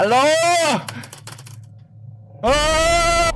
Алло! А!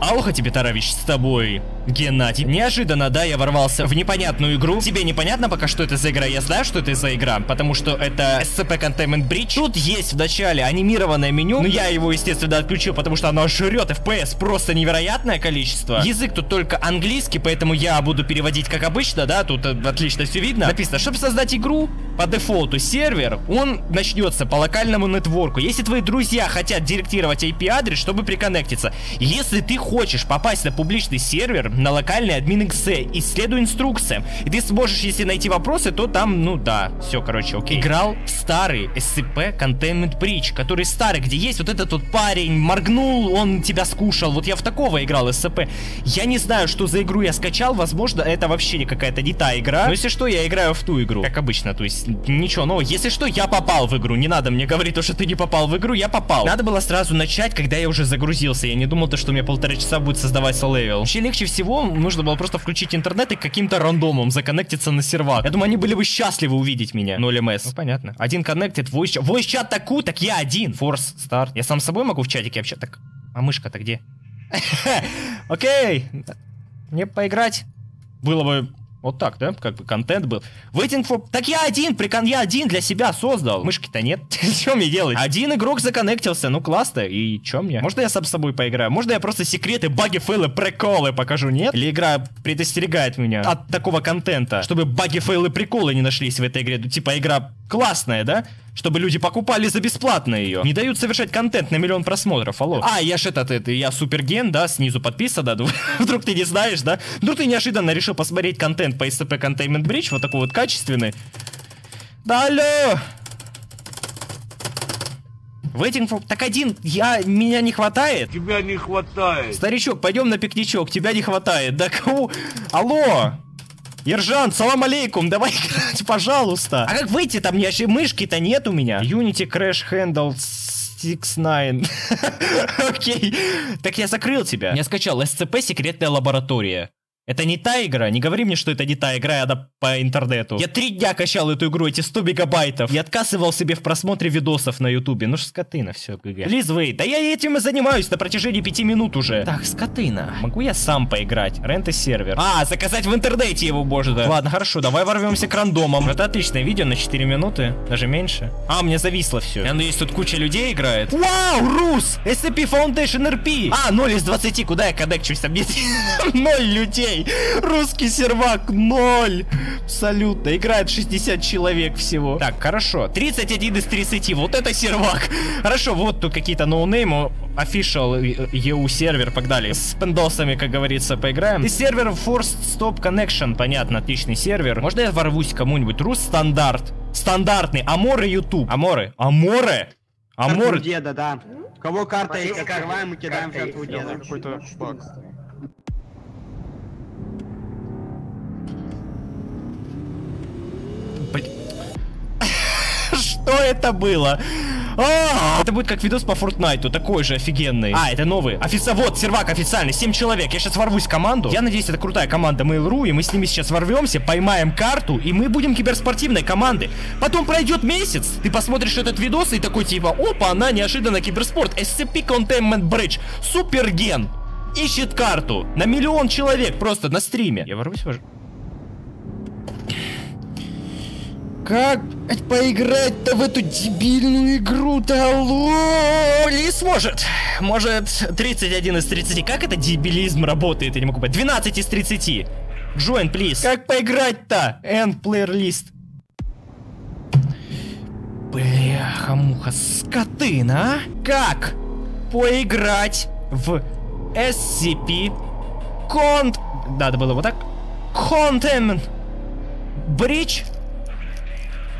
Ауха тебе, Тарович, с тобой, Геннадий. Неожиданно, да, я ворвался в непонятную игру. Тебе непонятно пока, что это за игра? Я знаю, что это за игра, потому что это SCP Containment Breach. Тут есть в начале анимированное меню, но я его, естественно, отключил, потому что оно жрет FPS просто невероятное количество. Язык тут только английский, поэтому я буду переводить как обычно, да, тут э, отлично все видно. Написано, чтобы создать игру, по дефолту сервер, он начнется по локальному network у. Если твои друзья хотят direct ировать IP-адрес, чтобы при connect иться. Если ты хочешь попасть на публичный сервер, на LocalAdmin.exe, исследуй инструкциям. И ты сможешь, если найти вопросы, то там, ну да, все, короче, окей. Играл в старый SCP Containment Breach, который старый, где есть вот этот вот парень, моргнул, он тебя скушал. Вот я в такого играл SCP. Я не знаю, что за игру я скачал, возможно, это вообще не какая-то не та игра. Но если что, я играю в ту игру, как обычно, то есть ничего нового. Если что, я попал в игру. Не надо мне говорить то, что ты не попал в игру, я попал. Надо было сразу начать, когда я уже загрузился. Я не думал, то, что меня полтора часа будет создаваться левел. Вообще легче всего нужно было просто включить интернет и каким-то рандомом законнектиться на сервак. Я думаю, они были бы счастливы увидеть меня. 0 МС. Ну, понятно. Один коннектит, voice. Voice чат таку, так я один. Форс, старт. Я сам с собой могу в чатике вообще так. А мышка-то где? Окей. Мне поиграть было бы вот так, да? Как бы контент был. Waiting for... Так я один, прикон... я один для себя создал. Мышки-то нет. Что мне делать? Один игрок законнектился, ну классно. И чё мне? Можно я сам с собой поиграю? Можно я просто секреты, баги, фейлы, приколы покажу, нет? Или игра предостерегает меня от такого контента? Чтобы баги, фейлы, приколы не нашлись в этой игре. Типа игра классная, да? чтобы люди покупали за бесплатно ее. Не дают совершать контент на миллион просмотров, алло. А, я ж этот, это, я суперген, да, снизу подписан, да, вдруг ты не знаешь, да? Вдруг ты неожиданно решил посмотреть контент по SCP Containment Bridge, вот такой вот качественный. Да, алло! Waiting for... Так один, я... Меня не хватает? Тебя не хватает. Старичок, пойдем на пикничок, тебя не хватает. Да кого? Алло! Ержан, салам алейкум, давай играть, пожалуйста. А как выйти там? Мне мышки-то нет у меня. Unity Crash Handle 6.9. Окей. Так я закрыл тебя. Я скачал SCP Секретная лаборатория. Это не та игра, не говори мне, что это не та игра, она по интернету. Я три дня качал эту игру, эти 100 мегабайтов. Я отказывал себе в просмотре видосов на ютубе. Ну ж скотына все, ГГ. Лиз Вей, да я этим и занимаюсь на протяжении пяти минут уже. Так, скотына. Могу я сам поиграть? Рент сервер. А, заказать в интернете его можно. Ладно, хорошо, давай ворвемся к рандомам. Это отличное видео на 4 минуты, даже меньше. А, мне зависло все. Я надеюсь, тут куча людей играет. Вау, Рус! SCP Foundation RP. А, 0 из 20, куда я коннекчусь? Там нет 0 людей рублей. Русский сервак 0. Абсолютно. Играет 60 человек всего. Так, хорошо. 31 из 30. Вот это сервак. Хорошо, вот тут какие-то ноунеймы. Official EU сервер, погнали. С пендосами, как говорится, поиграем. И сервер Forced Stop Connection. Понятно, отличный сервер. Можно я ворвусь кому-нибудь? Рус стандарт. Стандартный. Аморы YouTube. Аморы. Аморы. Аморы. деда, да. Кого карта есть, открываем и кидаем жертву деда. Какой-то баг. Что это было? А, это будет как видос по Фортнайту, такой же офигенный. А, это новый. Официал, вот, сервак официальный, 7 человек. Я сейчас ворвусь в команду. Я надеюсь, это крутая команда Mail.ru, и мы с ними сейчас ворвемся, поймаем карту, и мы будем киберспортивной командой. Потом пройдет месяц, ты посмотришь этот видос и такой типа, опа, она неожиданно киберспорт. SCP Containment Bridge, суперген. Ищет карту на миллион человек просто на стриме. Я ворвусь уже. Как поиграть-то в эту дебильную игру-то, алло? Не сможет. Может, 31 из 30. Как это дебилизм работает? Я не могу понять. 12 из 30. Join, please. Как поиграть-то? End player list. Бляха-муха, скотына, а? Как поиграть в SCP Конт... Надо было вот так. Content Bridge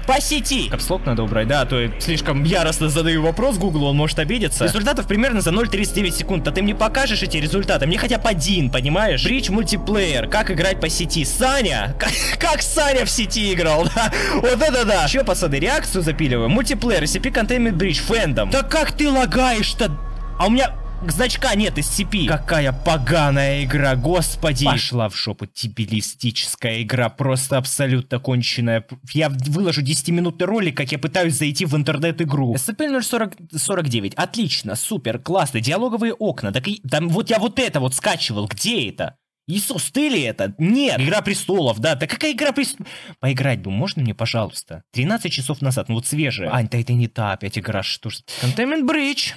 по сети. Капслок надо убрать, да, а то я слишком яростно задаю вопрос Google, он может обидеться. Результатов примерно за 0.39 секунд, а ты мне покажешь эти результаты, мне хотя бы один, понимаешь? Бридж мультиплеер, как играть по сети. Саня, как, Саня в сети играл, да? Вот это да. Че, пацаны, реакцию запиливаем? Мультиплеер, SCP Containment Bridge, фэндом. Да как ты лагаешь-то? А у меня Значка нет из цепи. Какая поганая игра, господи. Пошла в шопу, тибилистическая игра, просто абсолютно конченая. Я выложу 10-минутный ролик, как я пытаюсь зайти в интернет-игру. SCP-049, отлично, супер, классно, диалоговые окна. Так и, там вот я вот это вот скачивал, где это? Иисус, ты ли это? Нет, Игра Престолов, да. Да какая Игра Престолов? Поиграть бы можно мне, пожалуйста? 13 часов назад, ну вот свежая. Ань, да это не та опять игра, что ж. Containment Bridge.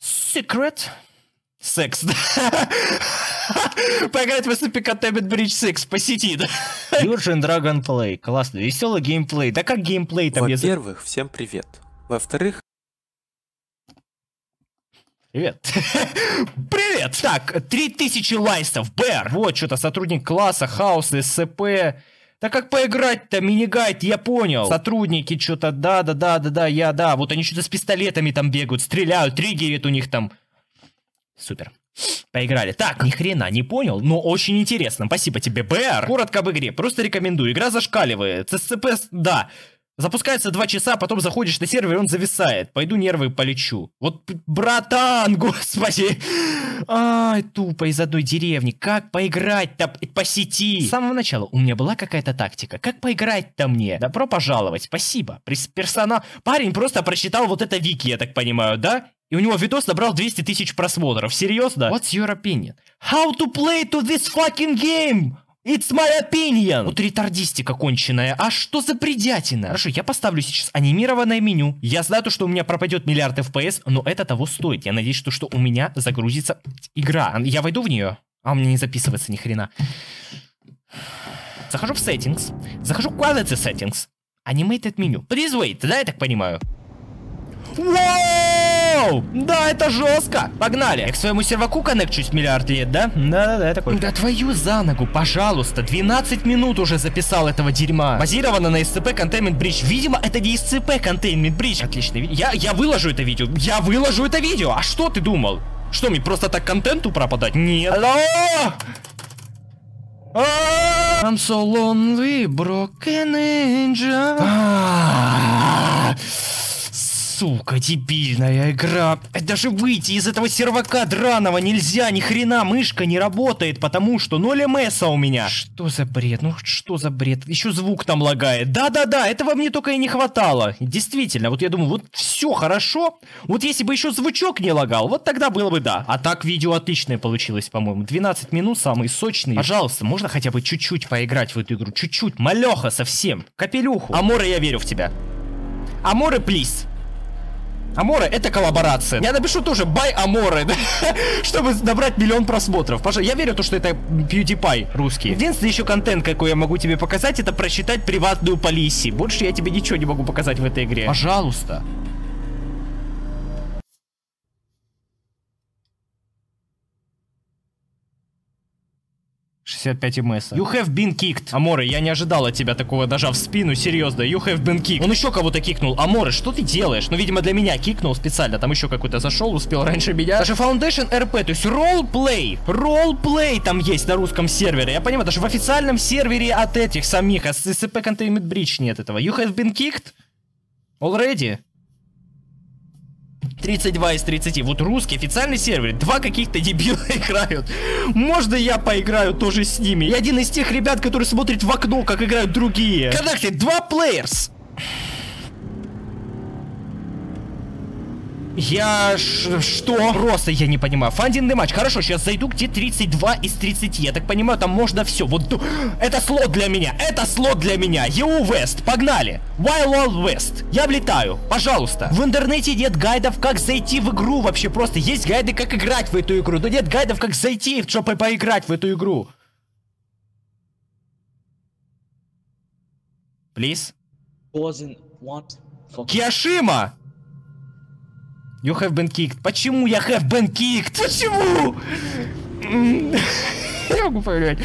Secret. Секс, да. Поиграть в SCP Containment Bridge 6 по сети. Urgent Dragon Play. Классно, веселый геймплей. Да как геймплей там? Во-первых, всем привет. Во-вторых, Привет. Привет! Так, 3000 лайстов, БР. Вот, что-то сотрудник класса, хаос, СЦП. Да как поиграть-то, мини-гайд, я понял. Сотрудники что-то, да-да-да-да-да, я, да. Вот они что-то с пистолетами там бегают, стреляют, триггерит у них там. Супер. Поиграли. Так, ни хрена не понял, но очень интересно. Спасибо тебе, БР. Коротко об игре, просто рекомендую. Игра зашкаливает. СЦП, да. Запускается два часа, потом заходишь на сервер, он зависает. Пойду нервы полечу. Вот, братан, господи. Ай, тупо из одной деревни. Как поиграть-то по сети? С самого начала у меня была какая-то тактика. Как поиграть-то мне? Добро пожаловать, спасибо. Персонал... Парень просто прочитал вот это вики, я так понимаю, да? И у него видос набрал 200 тысяч просмотров. Серьезно? What's your opinion? How to play to this fucking game? It's my opinion! Вот ретардистика конченая. А что за бредятина? Хорошо, я поставлю сейчас анимированное меню. Я знаю то, что у меня пропадет миллиард FPS, но это того стоит. Я надеюсь, что, что у меня загрузится игра. Я войду в нее. А у меня не записывается ни хрена. Захожу в settings. Захожу в quality settings. Animated меню. Please wait, да, я так понимаю? Вау! Да, это жестко! Погнали! Я к своему серваку коннекчусь миллиард лет, да? Да-да-да, такой. Да твою за ногу, пожалуйста. 12 минут уже записал этого дерьма. Базировано на SCP Containment Bridge. Видимо, это не SCP Containment Bridge. Отлично. Я, я выложу это видео. Я выложу это видео. А что ты думал? Что, мне просто так контенту пропадать? Нет. Алло! I'm so lonely, broken angel. Сука, дебильная игра. Даже выйти из этого сервака драного нельзя, ни хрена, мышка не работает, потому что 0 МС у меня. Что за бред? Ну что за бред? Еще звук там лагает. Да-да-да, этого мне только и не хватало. Действительно, вот я думаю, вот все хорошо. Вот если бы еще звучок не лагал, вот тогда было бы да. А так видео отличное получилось, по-моему. 12 минут, самый сочный. Пожалуйста, можно хотя бы чуть-чуть поиграть в эту игру? Чуть-чуть. Малеха совсем. Капелюху. Амора, я верю в тебя. Аморы, плиз. Аморе это коллаборация. Я напишу тоже Аморе, да? чтобы набрать миллион просмотров. Пожалуйста, я верю то, что это PewDiePie русский. Единственный еще контент, какой я могу тебе показать, это прочитать приватную полиси. Больше я тебе ничего не могу показать в этой игре. Пожалуйста. 65 МС. You have been kicked. Аморе, я не ожидал от тебя такого даже в спину, серьезно. You have been kicked. Он еще кого-то кикнул. Аморе, что ты делаешь? Ну, видимо, для меня кикнул специально. Там еще какой-то зашел, успел раньше меня. Даже Foundation RP, то есть ролл-плей. Ролл-плей там есть на русском сервере. Я понимаю, даже в официальном сервере от этих самих, от SCP Containment Bridge нет этого. You have been kicked? Already? 32 из 30. Вот русский официальный сервер. Два каких-то дебила играют. Можно я поиграю тоже с ними? Я один из тех ребят, которые смотрят в окно, как играют другие. Коннекты, два плеерс. Я... Ш... Что? Просто я не понимаю. Фандинный матч. Хорошо, сейчас зайду, где 32 из 30. Я так понимаю, там можно все. Вот это слот для меня. Это слот для меня. EU West. Погнали. Wild Wild West. Я влетаю. Пожалуйста. В интернете нет гайдов, как зайти в игру вообще. Просто есть гайды, как играть в эту игру. Но нет гайдов, как зайти, чтобы поиграть в эту игру. Please. Киашима! You have been kicked. Почему я have been kicked? Почему? Могу поверить.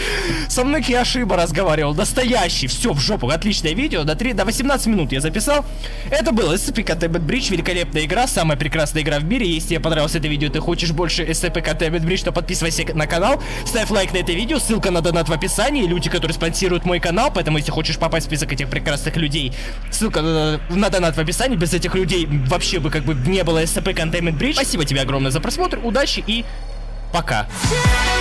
Со мной Киашиба разговаривал. Настоящий. Все, в жопу. Отличное видео. До, 3, до 18 минут я записал. Это было SCP Containment Bridge. Великолепная игра. Самая прекрасная игра в мире. Если тебе понравилось это видео, ты хочешь больше SCP Containment Bridge, то подписывайся на канал. Ставь лайк на это видео. Ссылка на донат в описании. Люди, которые спонсируют мой канал. Поэтому, если хочешь попасть в список этих прекрасных людей, ссылка на, на донат в описании. Без этих людей вообще бы как бы не было SCP Containment Bridge. Спасибо тебе огромное за просмотр. Удачи и пока. Yeah.